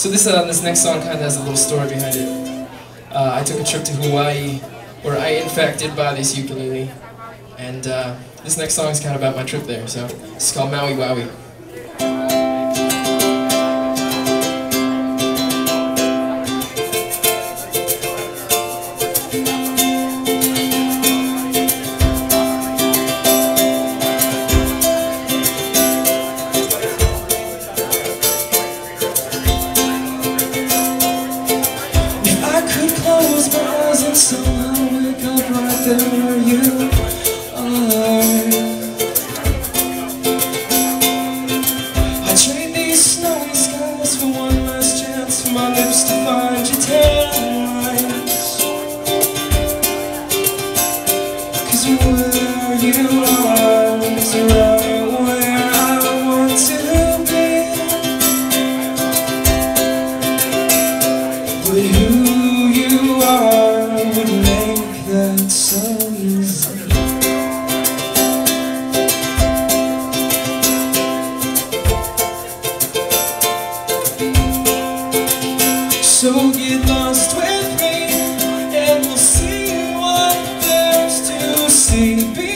So this uh, this next song kind of has a little story behind it. Uh, I took a trip to Hawaii, where I in fact did buy this ukulele, and uh, this next song is kind of about my trip there. So it's called Maui Wowii. To find your taillights Cause where you are So get lost with me, and we'll see what there's to see.